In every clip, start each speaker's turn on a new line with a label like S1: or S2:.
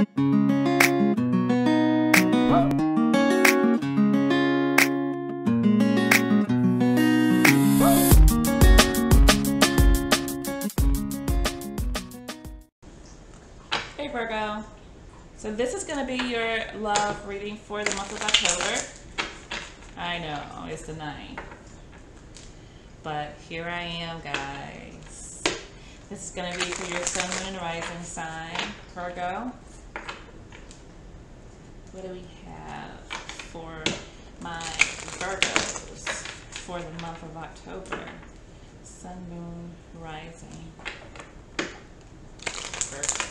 S1: Hey Virgo. So this is going to be your love reading for the month of October. I know, it's the 9th. But here I am, guys. This is going to be for your sun, moon, and rising sign, Virgo. What do we have for my Virgos for the month of October? Sun, moon, rising. Virgo.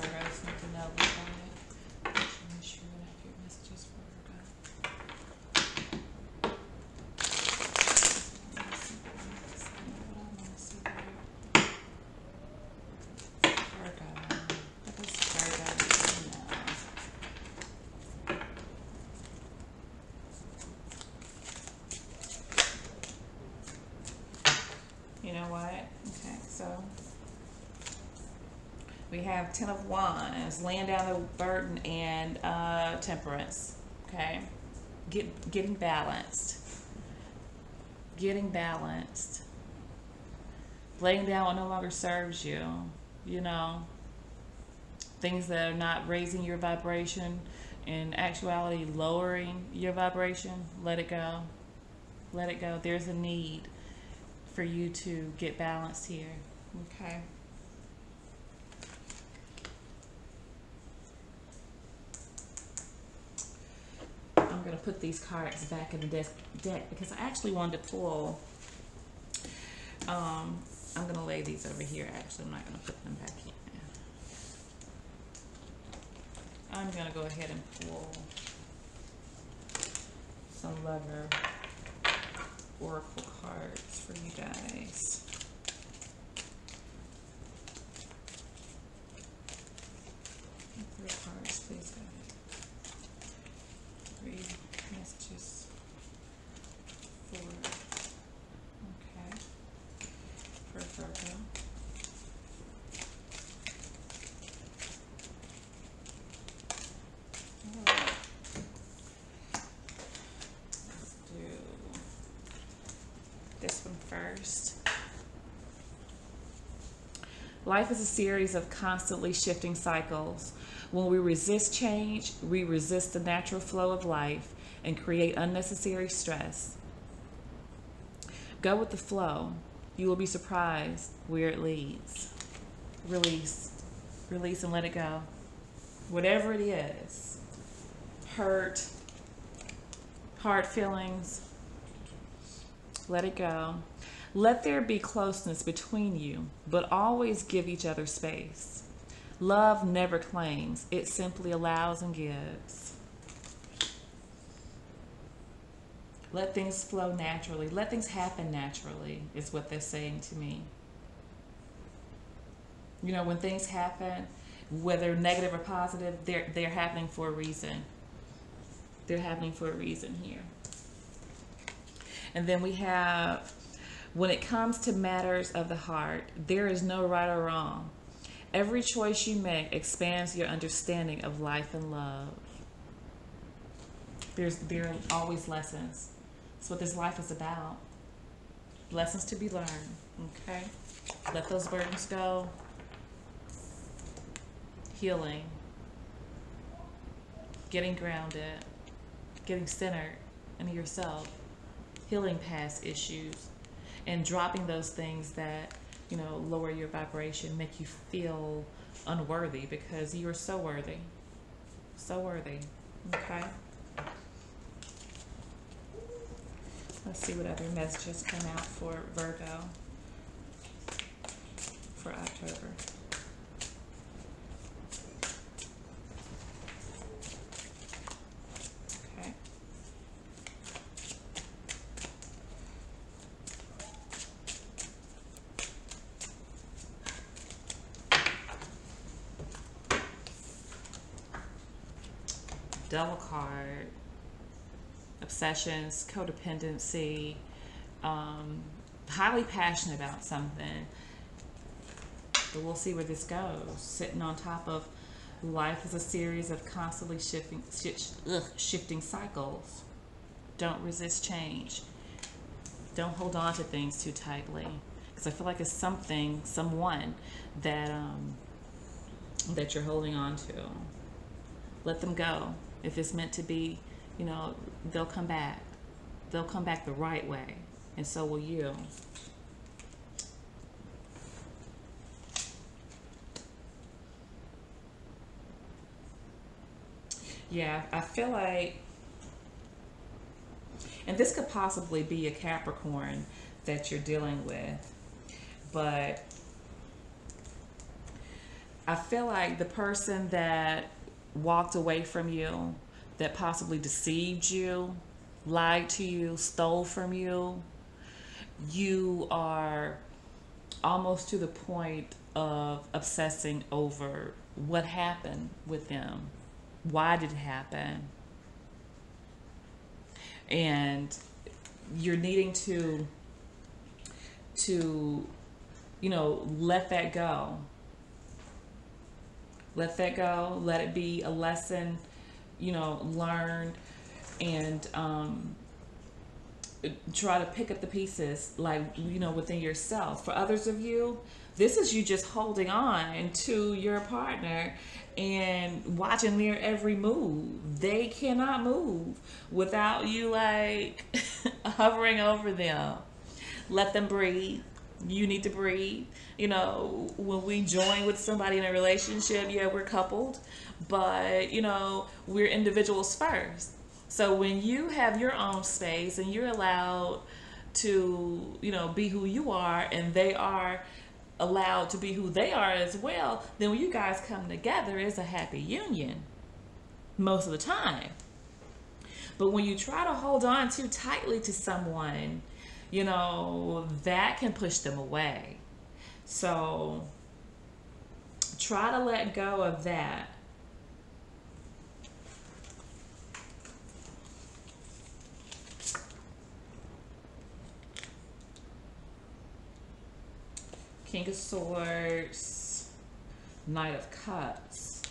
S1: Virgos need to know about it. Make sure have your messages for Virgo. Virgo. What does Virgo know? You know what? Okay, so we have Ten of Wands, laying down the burden, and uh, Temperance. Okay, get getting balanced. Getting balanced. Laying down what no longer serves you. You know, things that are not raising your vibration, in actuality lowering your vibration. Let it go. Let it go. There's a need for you to get balanced here. Okay. I'm going to put these cards back in the desk, deck because I actually wanted to pull. Um, I'm going to lay these over here. Actually, I'm not going to put them back in. I'm going to go ahead and pull some lover oracle cards for you guys. Three cards, please, guys. Three messages for okay for Virgo. Alright. Let's do this one first. Life is a series of constantly shifting cycles. When we resist change, we resist the natural flow of life and create unnecessary stress. Go with the flow. You will be surprised where it leads. Release. Release and let it go. Whatever it is hurt, hard feelings, let it go. Let there be closeness between you, but always give each other space. Love never claims, it simply allows and gives. Let things flow naturally. Let things happen naturally, is what they're saying to me. You know, when things happen, whether negative or positive, they're, they're happening for a reason. They're happening for a reason here. And then we have when it comes to matters of the heart, there is no right or wrong. Every choice you make expands your understanding of life and love. There's there are always lessons. That's what this life is about. Lessons to be learned. Okay? Let those burdens go. Healing. Getting grounded. Getting centered in yourself. Healing past issues and dropping those things that you know lower your vibration make you feel unworthy because you are so worthy. So worthy. Okay? Let's see what other messages come out for virgo for october okay double card, obsessions, codependency, um, highly passionate about something. But we'll see where this goes. Sitting on top of Life is a series of constantly shifting, sh- ugh, shifting cycles. Don't resist change. Don't hold on to things too tightly, because I feel like it's something, someone that um, that you're holding on to. Let them go. If it's meant to be, you know, they'll come back. They'll come back the right way, and so will you. Yeah, I feel like, and this could possibly be a Capricorn that you're dealing with, but I feel like the person that walked away from you, that possibly deceived you, lied to you, stole from you, you are almost to the point of obsessing over what happened with them. Why did it happen? And you're needing to to you know let that go let that go let it be a lesson you know learned and um try to pick up the pieces like you know within yourself for others of you this is you just holding on to your partner and watching their every move. They cannot move without you like hovering over them. Let them breathe. You need to breathe. You know, when we join with somebody in a relationship, yeah, we're coupled, but you know, we're individuals first. So when you have your own space and you're allowed to, you know, be who you are and they are allowed to be who they are as well, then when you guys come together, it's a happy union most of the time. But when you try to hold on too tightly to someone, you know, that can push them away. So try to let go of that. King of Swords, Knight of Cups.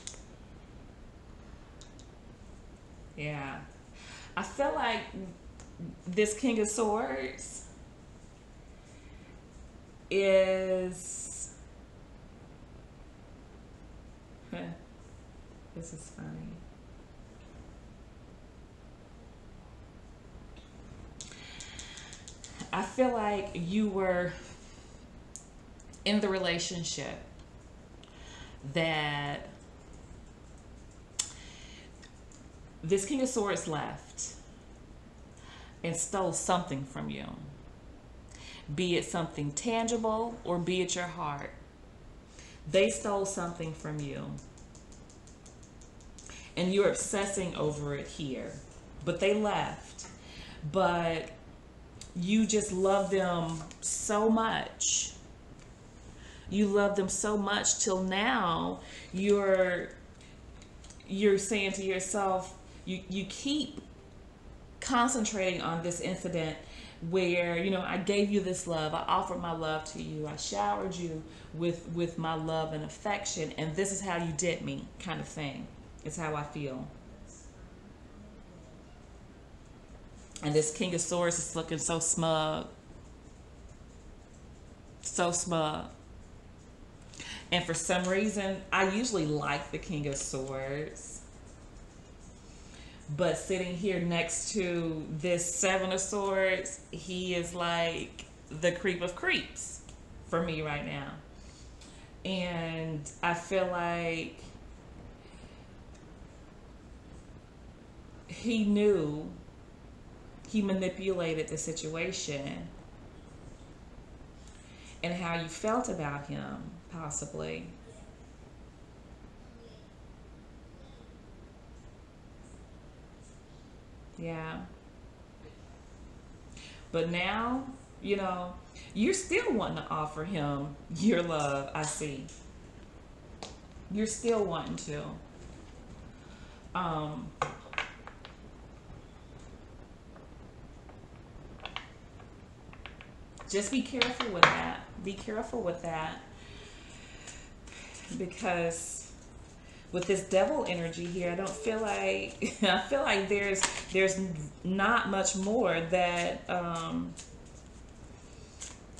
S1: Yeah. I feel like this King of Swords is. this is funny. I feel like you were in the relationship that this King of Swords left and stole something from you. Be it something tangible or be it your heart. They stole something from you. And you're obsessing over it here. But they left. But you just love them so much you love them so much till now you're you're saying to yourself you you keep concentrating on this incident where you know I gave you this love I offered my love to you I showered you with with my love and affection and this is how you did me kind of thing. It's how I feel. And this king of swords is looking so smug. So smug. And for some reason, I usually like the King of Swords. But sitting here next to this Seven of Swords, he is like the creep of creeps for me right now. And I feel like he knew he manipulated the situation and how you felt about him possibly. Yeah. But now, you know, you're still wanting to offer him your love, I see. You're still wanting to. Um, just be careful with that. Be careful with that because with this devil energy here, I don't feel like I feel like there's there's not much more that um,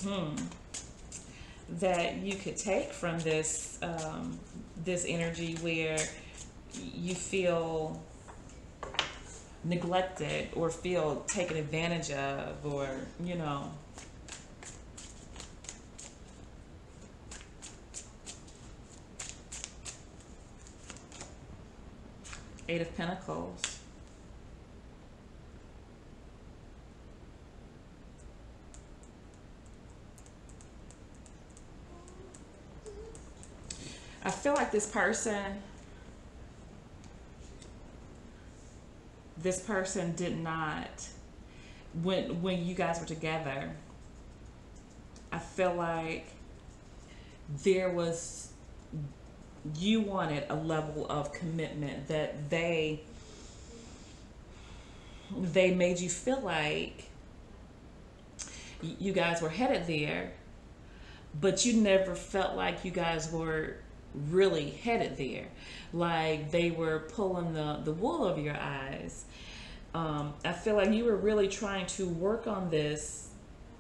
S1: hmm that you could take from this um, this energy where you feel neglected or feel taken advantage of or you know Eight of Pentacles. I feel like this person, this person did not, when when you guys were together, I feel like there was you wanted a level of commitment that they they made you feel like you guys were headed there but you never felt like you guys were really headed there. Like they were pulling the the wool over your eyes. Um, i feel like you were really trying to work on this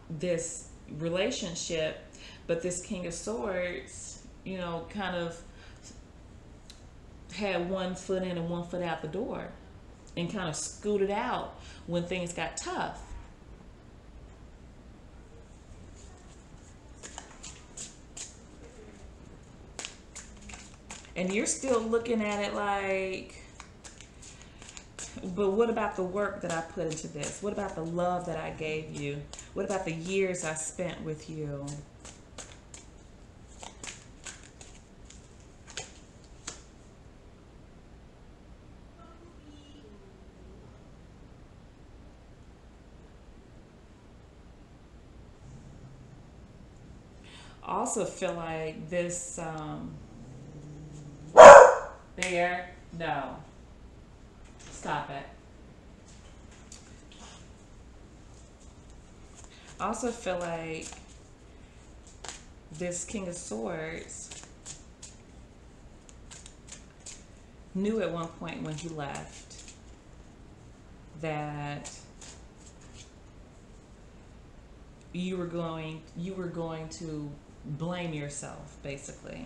S1: this relationship but this king of swords you know kind of had one foot in and one foot out the door and kind of scooted out when things got tough. And you're still looking at it like, but what about the work that I put into this? What about the love that I gave you? What about the years I spent with you? Also feel like this um, there no. Stop it. Also feel like this king of swords knew at one point when he left that you were going you were going to blame yourself basically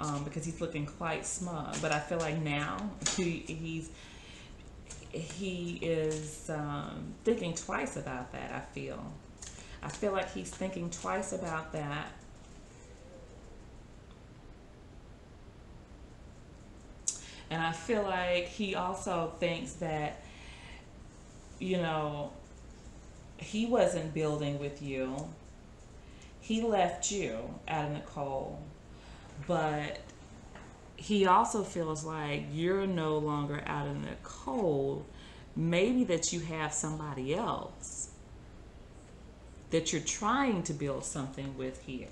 S1: um, because he's looking quite smug. But i feel like now he, he's he is um, thinking twice about that i feel. I feel like he's thinking twice about that. And i feel like he also thinks that you know he wasn't building with you he left you out in the cold, but he also feels like you're no longer out in the cold. Maybe that you have somebody else that you're trying to build something with here.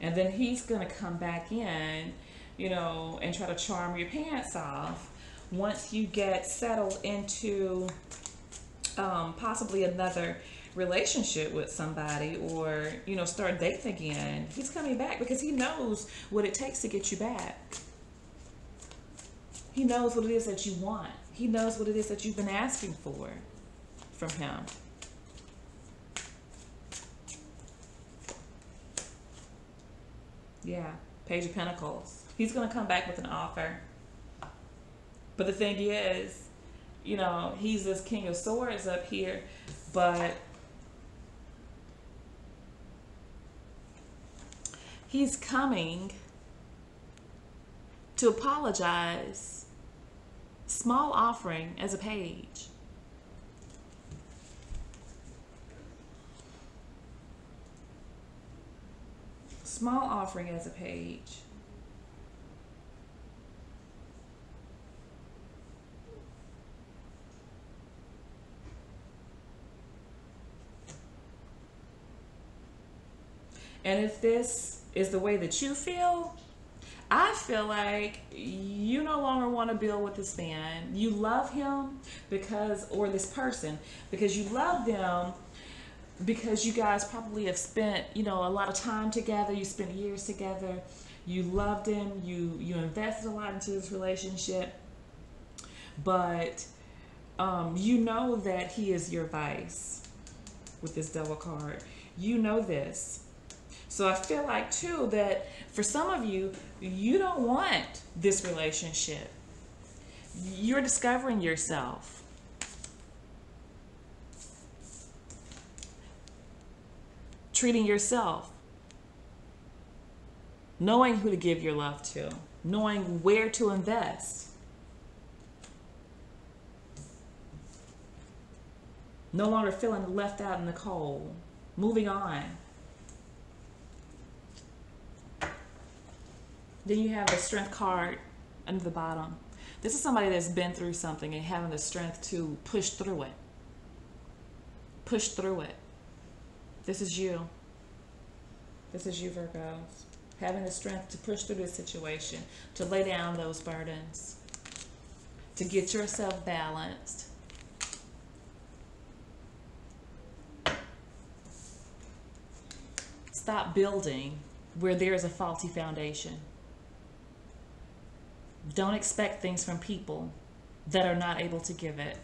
S1: And then he's going to come back in you know, and try to charm your pants off. Once you get settled into um, possibly another relationship with somebody or, you know, start dating again, he's coming back because he knows what it takes to get you back. He knows what it is that you want. He knows what it is that you've been asking for from him. Yeah, Page of Pentacles. He's going to come back with an offer. But the thing is, you know, he's this king of swords up here, but he's coming to apologize. Small offering as a page. Small offering as a page. And if this is the way that you feel, I feel like you no longer want to build with this man. You love him because, or this person, because you love them because you guys probably have spent, you know, a lot of time together. You spent years together. You loved him. You you invested a lot into this relationship, but um, you know that he is your vice with this devil card. You know this. So I feel like too that for some of you, you don't want this relationship. You're discovering yourself. Treating yourself. Knowing who to give your love to. Knowing where to invest. No longer feeling left out in the cold. Moving on. Then you have the strength card under the bottom. This is somebody that's been through something and having the strength to push through it. Push through it. This is you. This is you, Virgos. Having the strength to push through this situation, to lay down those burdens, to get yourself balanced. Stop building where there is a faulty foundation. Don't expect things from people that are not able to give it.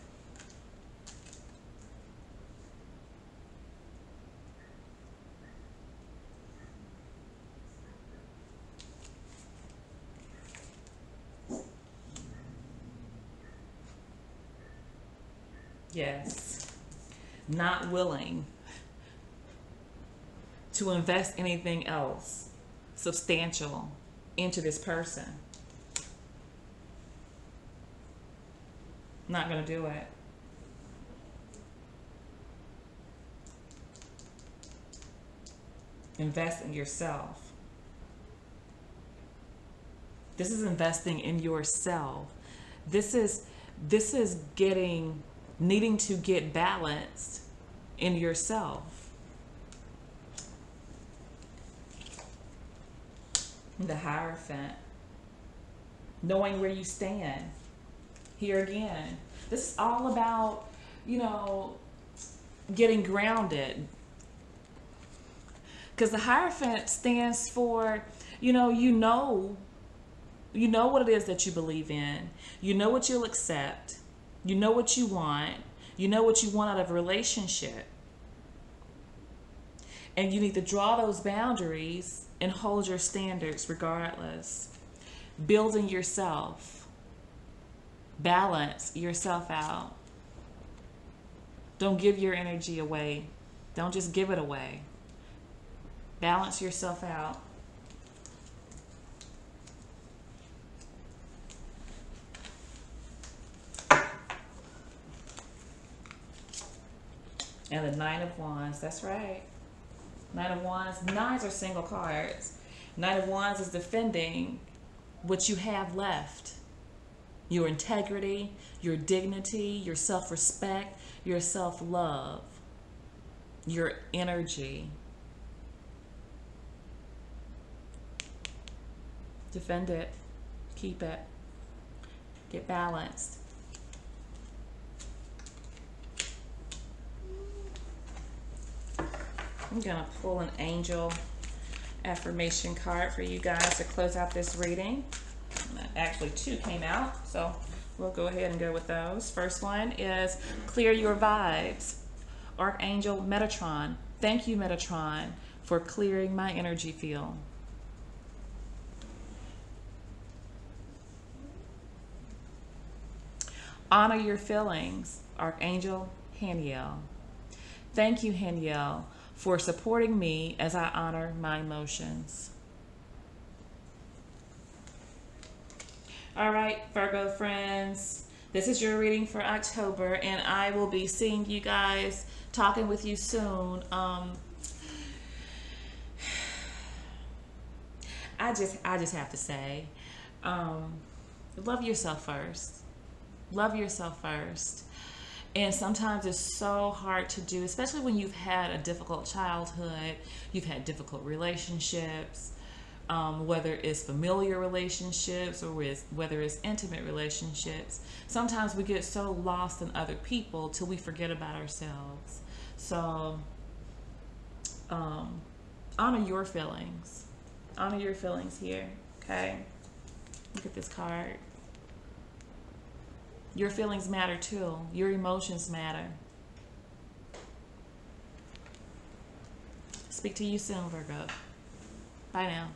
S1: Yes. Not willing to invest anything else substantial into this person. Not going to do it. Invest in yourself. This is investing in yourself. This is this is getting needing to get balanced in yourself. The Hierophant. Knowing where you stand here again. This is all about, you know, getting grounded. Because the Hierophant stands for, you know, you know, you know what it is that you believe in. You know what you'll accept. You know what you want. You know what you want out of a relationship. And you need to draw those boundaries and hold your standards regardless. Building yourself balance yourself out. Don't give your energy away. Don't just give it away. Balance yourself out. And the Nine of Wands, that's right. Nine of Wands, nines are single cards. Nine of Wands is defending what you have left your integrity, your dignity, your self respect, your self love, your energy. Defend it, keep it, get balanced. I'm going to pull an angel affirmation card for you guys to close out this reading actually two came out, so we'll go ahead and go with those. First one is Clear Your Vibes. Archangel Metatron. Thank you, Metatron, for clearing my energy field. Honor your feelings, Archangel Haniel. Thank you, Haniel, for supporting me as I honor my emotions. All right, Virgo friends, this is your reading for October, and I will be seeing you guys, talking with you soon. Um, I just, I just have to say, um, love yourself first. Love yourself first. And sometimes it's so hard to do, especially when you've had a difficult childhood, you've had difficult relationships, um, whether it's familiar relationships or whether it's intimate relationships. Sometimes we get so lost in other people till we forget about ourselves. So, um, honor your feelings. Honor your feelings here. Okay. Look at this card. Your feelings matter too. Your emotions matter. Speak to you soon, Virgo. Bye now.